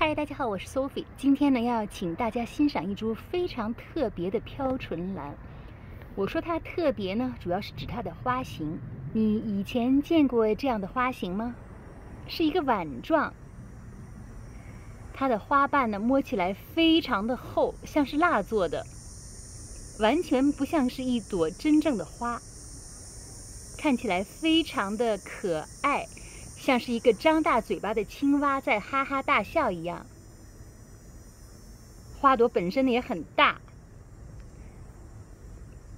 嗨，大家好，我是 Sophie。今天呢，要请大家欣赏一株非常特别的飘唇兰。我说它特别呢，主要是指它的花型。你以前见过这样的花型吗？是一个碗状，它的花瓣呢，摸起来非常的厚，像是蜡做的，完全不像是一朵真正的花，看起来非常的可爱。像是一个张大嘴巴的青蛙在哈哈大笑一样。花朵本身呢也很大，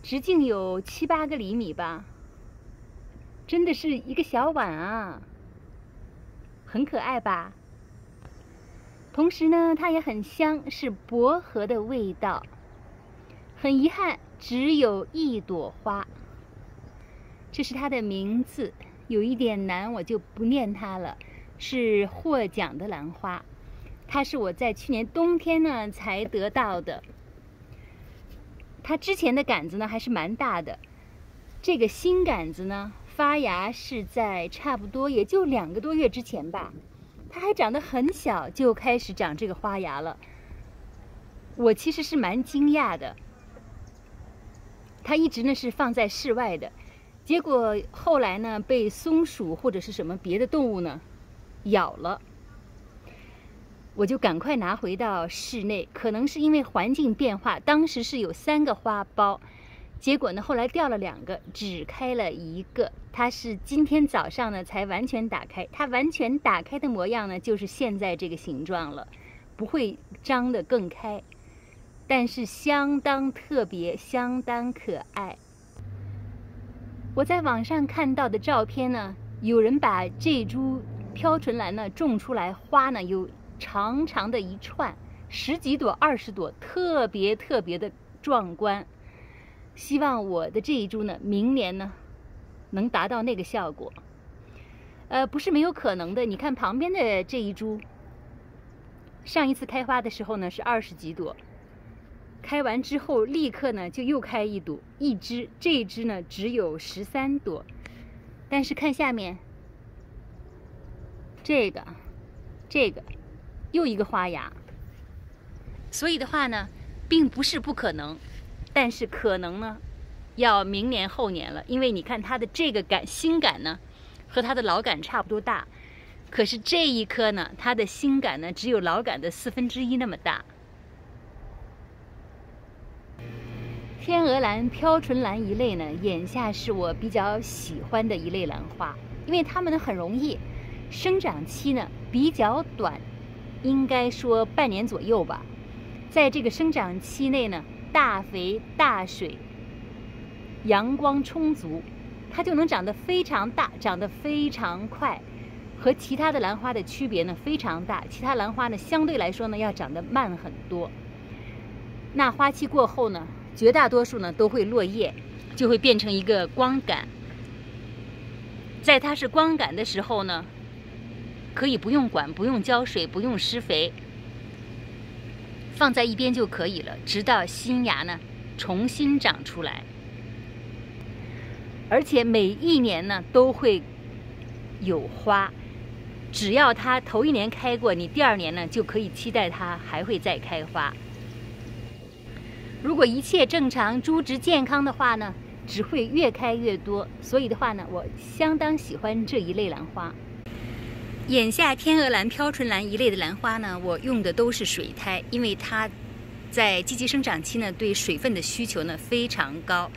直径有七八个厘米吧，真的是一个小碗啊，很可爱吧？同时呢，它也很香，是薄荷的味道。很遗憾，只有一朵花。这是它的名字。有一点难，我就不念它了。是获奖的兰花，它是我在去年冬天呢才得到的。它之前的杆子呢还是蛮大的，这个新杆子呢发芽是在差不多也就两个多月之前吧。它还长得很小，就开始长这个花芽了。我其实是蛮惊讶的。它一直呢是放在室外的。结果后来呢，被松鼠或者是什么别的动物呢咬了，我就赶快拿回到室内。可能是因为环境变化，当时是有三个花苞，结果呢后来掉了两个，只开了一个。它是今天早上呢才完全打开，它完全打开的模样呢就是现在这个形状了，不会张得更开，但是相当特别，相当可爱。我在网上看到的照片呢，有人把这株飘唇兰呢种出来，花呢有长长的一串，十几朵、二十朵，特别特别的壮观。希望我的这一株呢，明年呢能达到那个效果。呃，不是没有可能的。你看旁边的这一株，上一次开花的时候呢是二十几朵。开完之后，立刻呢就又开一朵，一支，这一支呢只有十三朵，但是看下面，这个，这个，又一个花芽，所以的话呢，并不是不可能，但是可能呢，要明年后年了，因为你看它的这个杆新杆呢，和它的老杆差不多大，可是这一棵呢，它的新杆呢只有老杆的四分之一那么大。天鹅兰、飘唇兰一类呢，眼下是我比较喜欢的一类兰花，因为它们呢很容易，生长期呢比较短，应该说半年左右吧。在这个生长期内呢，大肥大水，阳光充足，它就能长得非常大，长得非常快。和其他的兰花的区别呢非常大，其他兰花呢相对来说呢要长得慢很多。那花期过后呢？绝大多数呢都会落叶，就会变成一个光杆。在它是光杆的时候呢，可以不用管，不用浇水，不用施肥，放在一边就可以了，直到新芽呢重新长出来。而且每一年呢都会有花，只要它头一年开过，你第二年呢就可以期待它还会再开花。如果一切正常、株植健康的话呢，只会越开越多。所以的话呢，我相当喜欢这一类兰花。眼下天鹅兰、飘唇兰一类的兰花呢，我用的都是水苔，因为它在积极生长期呢，对水分的需求呢非常高，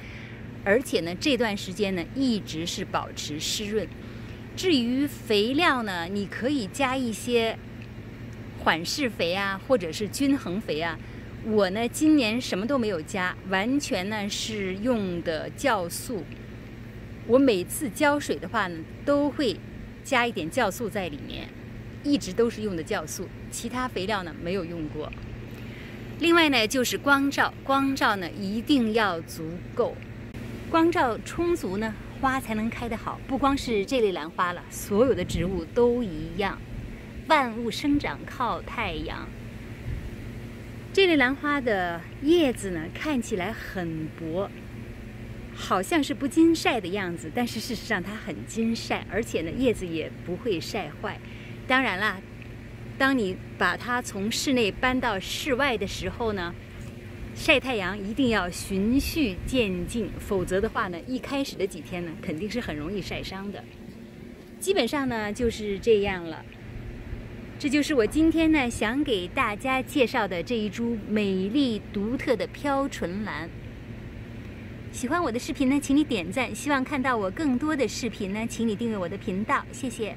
而且呢这段时间呢一直是保持湿润。至于肥料呢，你可以加一些缓释肥啊，或者是均衡肥啊。我呢，今年什么都没有加，完全呢是用的酵素。我每次浇水的话呢，都会加一点酵素在里面，一直都是用的酵素，其他肥料呢没有用过。另外呢，就是光照，光照呢一定要足够，光照充足呢，花才能开得好。不光是这类兰花了，所有的植物都一样，万物生长靠太阳。这类兰花的叶子呢，看起来很薄，好像是不经晒的样子，但是事实上它很经晒，而且呢叶子也不会晒坏。当然啦，当你把它从室内搬到室外的时候呢，晒太阳一定要循序渐进，否则的话呢，一开始的几天呢，肯定是很容易晒伤的。基本上呢就是这样了。这就是我今天呢想给大家介绍的这一株美丽独特的飘唇兰。喜欢我的视频呢，请你点赞；希望看到我更多的视频呢，请你订阅我的频道，谢谢。